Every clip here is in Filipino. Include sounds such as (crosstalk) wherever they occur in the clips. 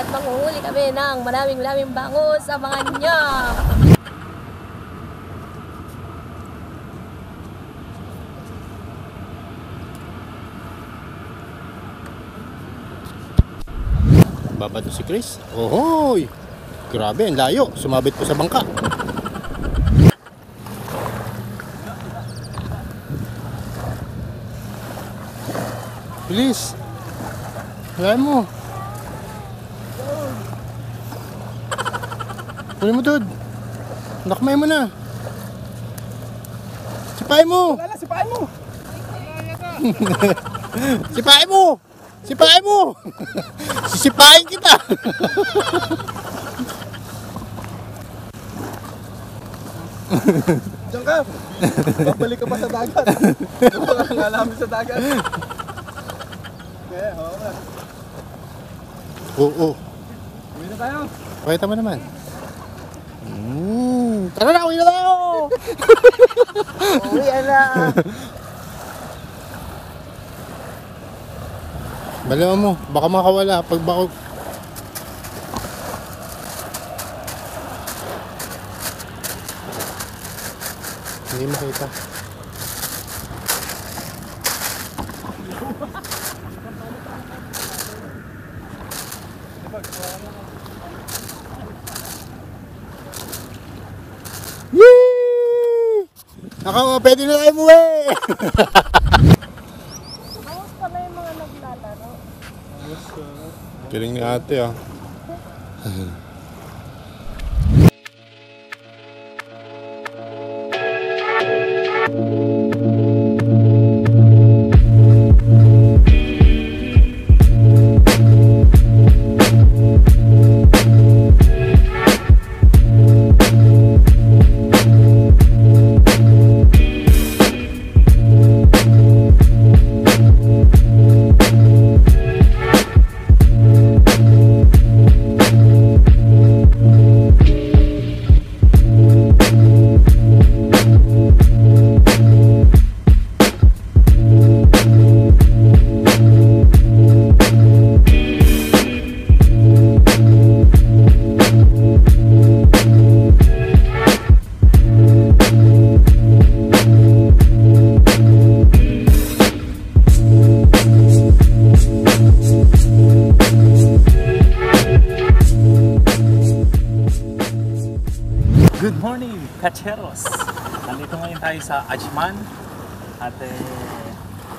at manguhuli kami ng maraming maraming bango sa mga nyo. Babato si Chris. Ohoy! Grabe, ang layo. Sumabit po sa bangka. Bilis! Wala mo. Kunin mo, Tod. Nakmay mo na. Sipain mo! Wala, sipain mo. (laughs) Sipain mo! Sipain mo! (laughs) Sisipain kita! (laughs) Diyan ka. Babalik ka pa sa dagat. Baka nga namin sa dagat. Kaya, oo nga. Oo, oo. Uwi na tayo. Pakita mo naman. Mm, tara na, uwi na tayo! Uwi na. Balaw (laughs) mo, baka makawala. Pag bako... Hindi makita. Naka, pwede na tayo umuwi! Bangus pala yung mga naglalaro. Galing ni ate ah. (laughs) Kacheros! Nandito ngayon tayo sa Ajman at eh,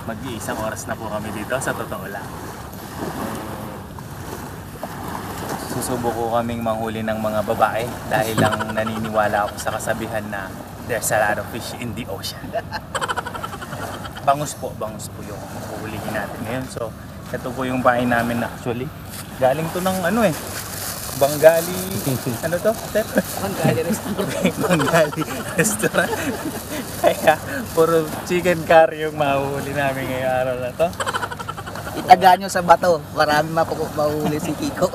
mag-iisang oras na po kami dito sa totoo lang. Eh, susubo ko kaming manghuli ng mga babae dahil lang naniniwala ako sa kasabihan na there's a lot of fish in the ocean. (laughs) bangus po, bangus po yung huhulihin natin ngayon. So, ito po yung bahay namin na actually. Galing to ng ano eh, Bangali, (laughs) ano to? Step? Mangali (laughs) restaurant. Bengali restaurant. (laughs) Kaya puro chicken curry yung mahuhuli namin ngayong araw na to. Itaga nyo sa bato. Marami mapuku- mahuli si Kiko.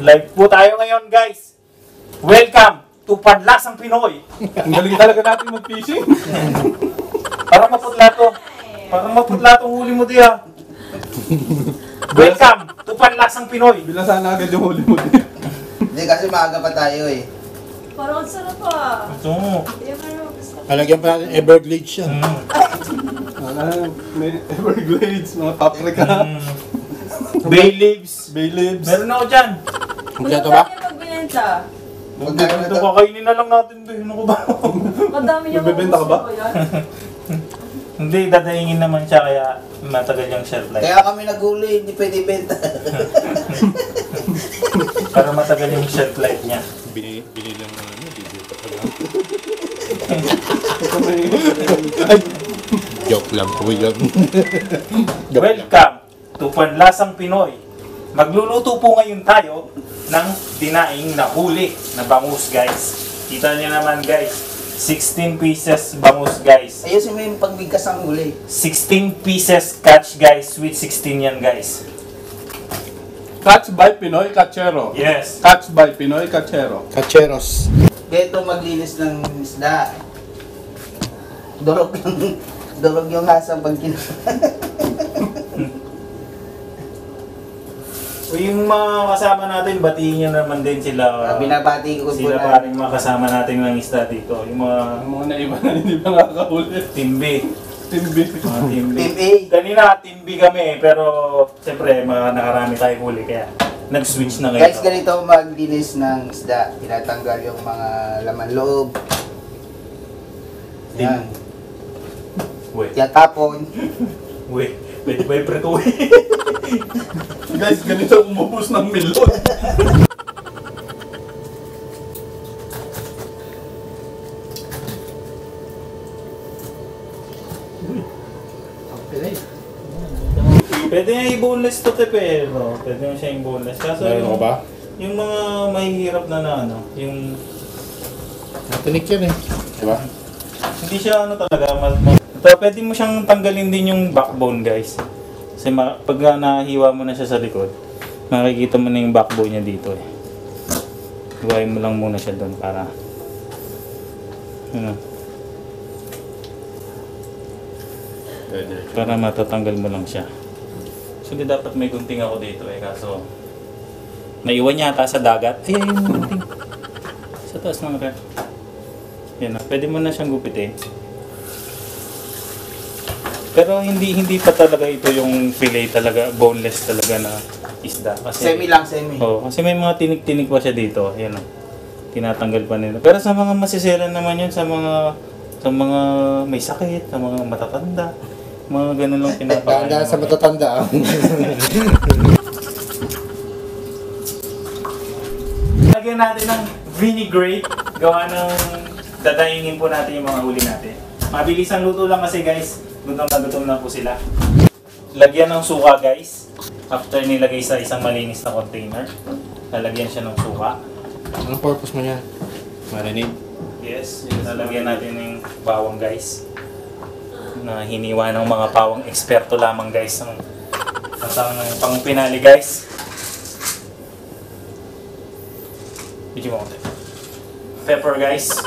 Live po tayo ngayon guys! Welcome to Padlasang Pinoy! (laughs) Ang galing talaga natin mag-fishing. (laughs) Parang maputla to. Parang maputla tong huli mo diya. (laughs) Welcome to Panlasang Pinoy. Bilasan na agad yung huli mo din. Hindi kasi maaga pa tayo eh. Parang ang sarap ah. Ito mo. Mo naman gusto. Halagyan pa natin Everglades yan. Mm. May Everglades, mga paprika, Mm. Bay leaves. bay leaves. Meron ako dyan. Kompleto ba? Huwag magbinenta. Magkano Ito to? kakainin na lang natin doon. Ano ko ba? Madami niya Magbebenta ka ba? (laughs) Hindi, dadahingin naman siya kaya matagal yung shelf life. Kaya kami naghuli, hindi pwede benta. (laughs) Para matagal yung shelf life niya. Bini, binili lang ng ano, bibili pa pala. (laughs) Joke lang po yun. Joke lang. Welcome to Panlasang Pinoy. Magluluto po ngayon tayo ng dinaing na huli na bangus guys. Kita niyo naman guys, 16 pieces bangus guys. Ayusin mo yung pagbigkas ng huli. 16 pieces catch guys, sweet 16 yan guys. Catch by Pinoy Cachero. Yes. Catch by Pinoy Cachero. Kacheros. Dito maglinis ng isda. Durog yung... (laughs) Durog yung hasang pag. (laughs) So yung mga kasama natin, batiin nyo naman din sila. Ah, binabati ko po Sila na... paring mga kasama natin ng isda dito. Yung mga Ang mga naiba na hindi pa nakakahuli. team B. Team B. Mga team B. Team A. Kanina team B kami, pero siyempre mga nakarami tayo huli kaya nag-switch na ngayon. Guys, ganito maglinis ng isda. Tinatanggal yung mga laman loob. Yan. Wait, Yatapon. wait. Pwede ba yung pretuwi? Guys, ganito umubos ng milon. Pwede nga i-boneless to te pero. Pwede nga siya i-boneless. Kaso Meron yung, ba? yung mga mahihirap na na ano, yung Matinik yan eh. Diba? hindi siya ano talaga, mas, mas, Ito, pwede mo siyang tanggalin din yung backbone guys. Kasi pag nahiwa mo na siya sa likod, makikita mo na yung backbone niya dito eh. Hiwain mo lang muna siya doon para ano, para matatanggal mo lang siya. So di dapat may gunting ako dito eh kaso naiwan yata sa dagat. Ay, ayun gunting. Sa taas ng ref. Yan pwede mo na siyang gupitin. Pero hindi hindi pa talaga ito yung fillet talaga, boneless talaga na isda. Kasi, Semi lang, semi. Oo, kasi may mga tinik-tinik pa siya dito. Ayan o. Tinatanggal pa nila. Pero sa mga masisira naman yun, sa mga sa mga may sakit, sa mga matatanda, mga ganun lang (laughs) pinapakain. Dahil sa matatanda. (laughs) Lagyan natin ng vinaigrette. Gawa ng dadayingin po natin yung mga huli natin. Mabilis ang luto lang kasi guys. Gutom na gutom na po sila. Lagyan ng suka guys. After nilagay sa isang malinis na container, lalagyan siya ng suka. Anong purpose mo niya? Marinate? Yes, lalagyan natin ng bawang guys. Na hiniwa ng mga pawang eksperto lamang guys. Ang masang ng pang pinali guys. Video mo. Pepper guys.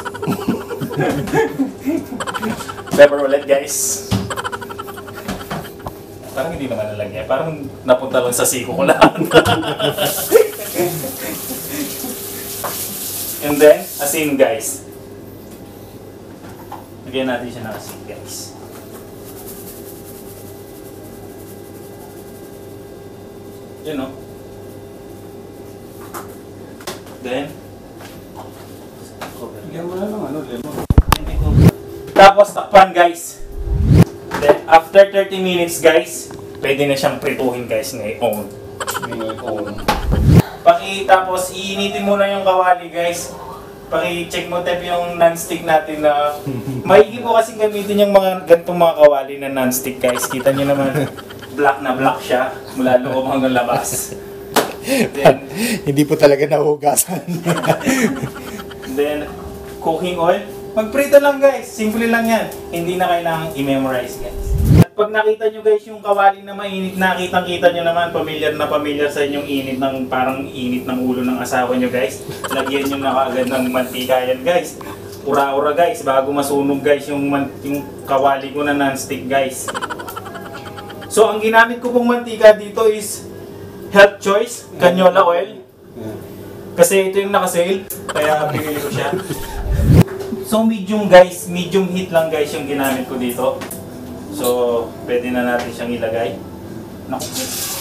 (laughs) Pepper ulit guys. Parang hindi naman nalagyan. Parang napunta lang sa siko ko (laughs) lahat. And then, asin guys. Lagyan natin siya ng asin guys. Yun o. Then, cover. Bigyan mo na ng ano, lemon. Tapos takpan guys. Then after 30 minutes guys, pwede na siyang prituhin guys ngayon. Paki tapos iinitin mo na yung kawali guys. Paki-check mo tep yung non-stick natin na (laughs) maigi po kasi gamitin yung mga ganitong mga kawali na non-stick guys. Kita niyo naman black na black siya mula loob hanggang labas. Then, (laughs) Hindi po talaga nahugasan. (laughs) Then, cooking oil. Magprito lang guys. Simple lang yan. Hindi na kailangang i-memorize guys. Pag nakita nyo guys yung kawali na mainit, nakitang kita nyo naman, familiar na familiar sa inyong init ng parang init ng ulo ng asawa nyo guys. Lagyan nyo na kaagad ng mantika yan guys. ura-ura guys bago masunog guys yung, yung kawali ko na non-stick guys. So ang ginamit ko pong mantika dito is Health Choice Canola Oil. Kasi ito yung naka-sale, kaya pinili ko siya. So medium guys, medium heat lang guys yung ginamit ko dito. So pwede na natin siyang ilagay.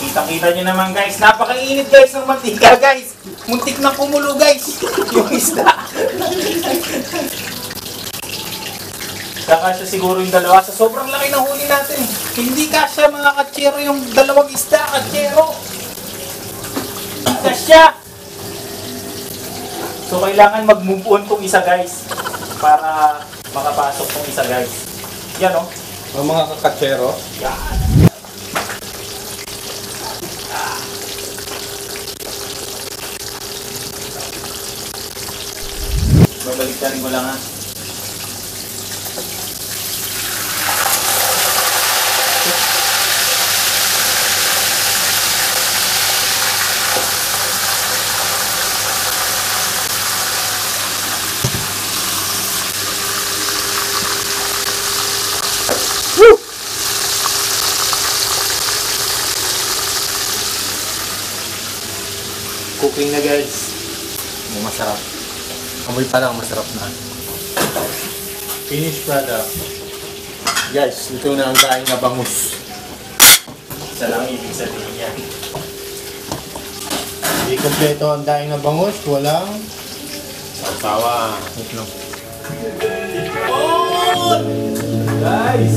Kita-kita nyo naman guys, napakainit guys ng mantika (laughs) guys. Muntik na kumulo guys, (laughs) yung isda. Kakasya siguro yung dalawa sa sobrang laki ng huli natin. Hindi kasya mga katsero yung dalawang isda, katsero. Kasya! So kailangan mag-move on tong isa guys para makapasok tong isa guys. Yan oh. Ang mga kakatsero. Yan. Babaliktarin ko lang ha. cooking na guys. Masarap. Amoy pa lang, masarap na. Finished product. Guys, ito na ang kain na bangus. Isa lang ibig sabihin niya. Hindi kompleto ang daing na bangus, walang sawa. Itlog. Oh! Guys!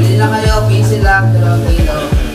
Bili na kayo, 15 lang, 2 kilo.